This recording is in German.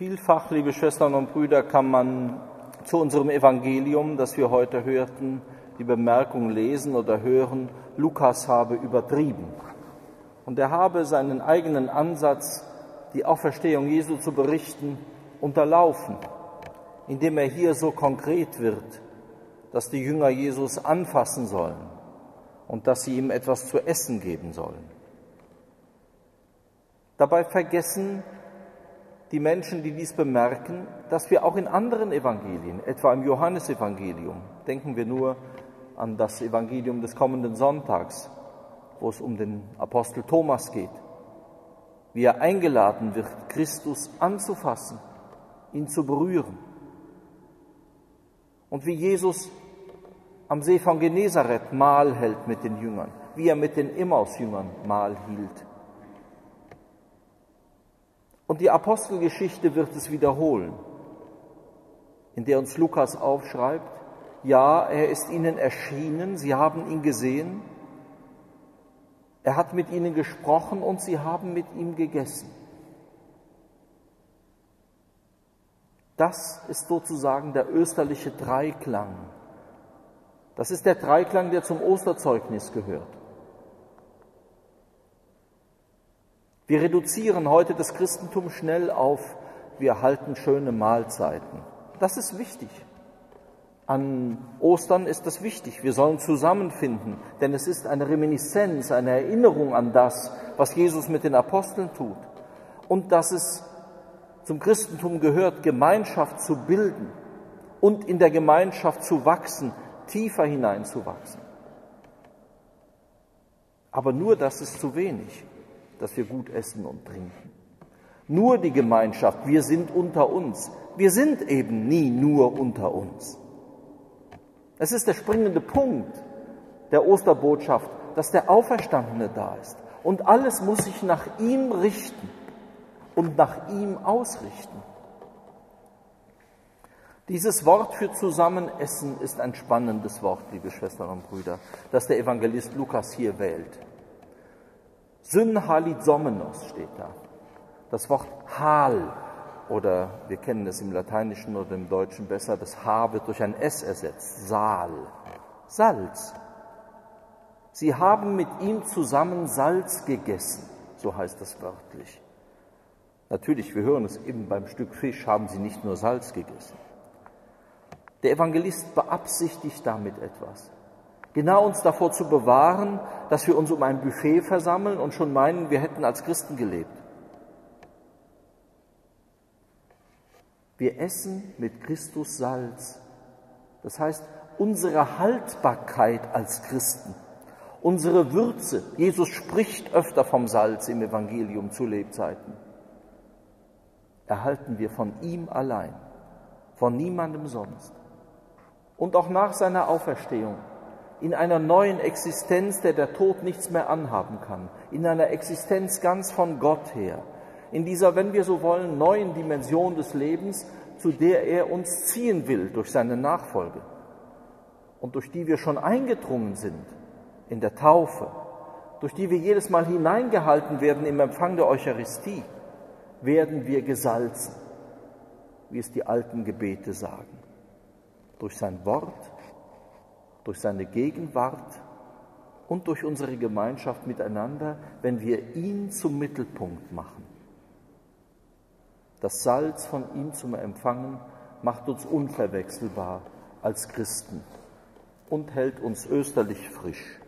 Vielfach, liebe Schwestern und Brüder, kann man zu unserem Evangelium, das wir heute hörten, die Bemerkung lesen oder hören, Lukas habe übertrieben. Und er habe seinen eigenen Ansatz, die Auferstehung Jesu zu berichten, unterlaufen, indem er hier so konkret wird, dass die Jünger Jesus anfassen sollen und dass sie ihm etwas zu essen geben sollen. Dabei vergessen die Menschen, die dies bemerken, dass wir auch in anderen Evangelien, etwa im Johannesevangelium, denken wir nur an das Evangelium des kommenden Sonntags, wo es um den Apostel Thomas geht, wie er eingeladen wird, Christus anzufassen, ihn zu berühren. Und wie Jesus am See von Genezareth Mahl hält mit den Jüngern, wie er mit den Emmaus-Jüngern Mahl hielt. Und die Apostelgeschichte wird es wiederholen, in der uns Lukas aufschreibt, ja, er ist ihnen erschienen, sie haben ihn gesehen, er hat mit ihnen gesprochen und sie haben mit ihm gegessen. Das ist sozusagen der österliche Dreiklang. Das ist der Dreiklang, der zum Osterzeugnis gehört. Wir reduzieren heute das Christentum schnell auf, wir halten schöne Mahlzeiten. Das ist wichtig. An Ostern ist das wichtig. Wir sollen zusammenfinden, denn es ist eine Reminiszenz, eine Erinnerung an das, was Jesus mit den Aposteln tut. Und dass es zum Christentum gehört, Gemeinschaft zu bilden und in der Gemeinschaft zu wachsen, tiefer hineinzuwachsen. Aber nur das ist zu wenig dass wir gut essen und trinken. Nur die Gemeinschaft, wir sind unter uns. Wir sind eben nie nur unter uns. Es ist der springende Punkt der Osterbotschaft, dass der Auferstandene da ist. Und alles muss sich nach ihm richten und nach ihm ausrichten. Dieses Wort für Zusammenessen ist ein spannendes Wort, liebe Schwestern und Brüder, das der Evangelist Lukas hier wählt. Synhalizomenos steht da. Das Wort Hal oder wir kennen es im Lateinischen oder im Deutschen besser, das H wird durch ein S ersetzt. Saal. Salz. Sie haben mit ihm zusammen Salz gegessen, so heißt das wörtlich. Natürlich, wir hören es eben beim Stück Fisch, haben sie nicht nur Salz gegessen. Der Evangelist beabsichtigt damit etwas. Genau uns davor zu bewahren, dass wir uns um ein Buffet versammeln und schon meinen, wir hätten als Christen gelebt. Wir essen mit Christus Salz. Das heißt, unsere Haltbarkeit als Christen, unsere Würze, Jesus spricht öfter vom Salz im Evangelium zu Lebzeiten, erhalten wir von ihm allein, von niemandem sonst. Und auch nach seiner Auferstehung in einer neuen Existenz, der der Tod nichts mehr anhaben kann, in einer Existenz ganz von Gott her, in dieser, wenn wir so wollen, neuen Dimension des Lebens, zu der er uns ziehen will durch seine Nachfolge. Und durch die wir schon eingedrungen sind in der Taufe, durch die wir jedes Mal hineingehalten werden im Empfang der Eucharistie, werden wir gesalzen, wie es die alten Gebete sagen, durch sein Wort durch seine Gegenwart und durch unsere Gemeinschaft miteinander, wenn wir ihn zum Mittelpunkt machen. Das Salz von ihm zum Empfangen macht uns unverwechselbar als Christen und hält uns österlich frisch.